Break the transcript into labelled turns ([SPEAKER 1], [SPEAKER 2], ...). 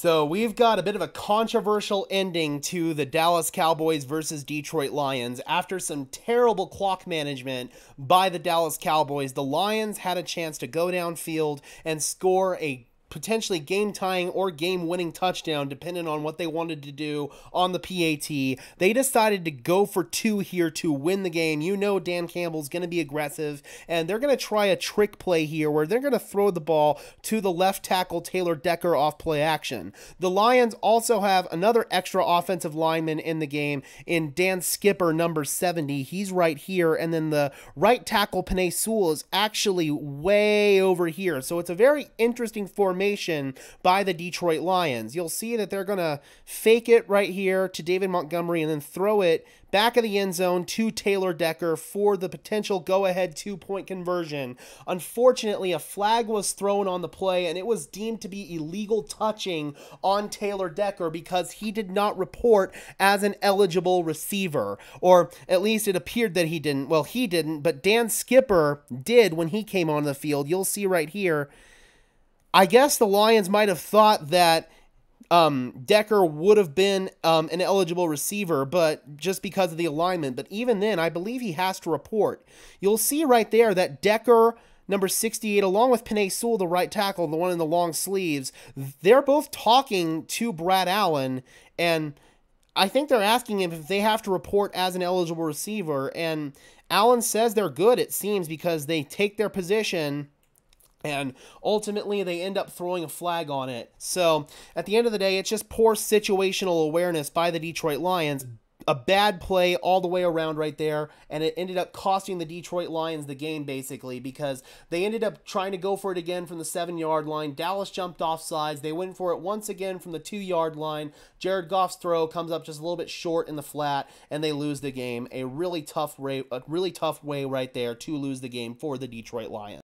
[SPEAKER 1] So we've got a bit of a controversial ending to the Dallas Cowboys versus Detroit Lions. After some terrible clock management by the Dallas Cowboys, the Lions had a chance to go downfield and score a potentially game tying or game winning touchdown, depending on what they wanted to do on the PAT. They decided to go for two here to win the game. You know, Dan Campbell's going to be aggressive, and they're going to try a trick play here where they're going to throw the ball to the left tackle Taylor Decker off play action. The Lions also have another extra offensive lineman in the game in Dan Skipper, number 70. He's right here, and then the right tackle Penei Sewell is actually way over here. So it's a very interesting formation formation by the Detroit Lions. You'll see that they're going to fake it right here to David Montgomery and then throw it back of the end zone to Taylor Decker for the potential go ahead two point conversion. Unfortunately, a flag was thrown on the play and it was deemed to be illegal touching on Taylor Decker because he did not report as an eligible receiver, or at least it appeared that he didn't. Well, he didn't, but Dan Skipper did when he came on the field. You'll see right here I guess the Lions might have thought that um, Decker would have been um, an eligible receiver, but just because of the alignment. But even then, I believe he has to report. You'll see right there that Decker, number 68, along with Penei Sewell, the right tackle, the one in the long sleeves, they're both talking to Brad Allen, and I think they're asking him if they have to report as an eligible receiver. And Allen says they're good, it seems, because they take their position and ultimately, they end up throwing a flag on it. So, at the end of the day, it's just poor situational awareness by the Detroit Lions. A bad play all the way around right there, and it ended up costing the Detroit Lions the game basically because they ended up trying to go for it again from the seven yard line. Dallas jumped off sides. They went for it once again from the two yard line. Jared Goff's throw comes up just a little bit short in the flat, and they lose the game. A really tough way, a really tough way right there to lose the game for the Detroit Lions.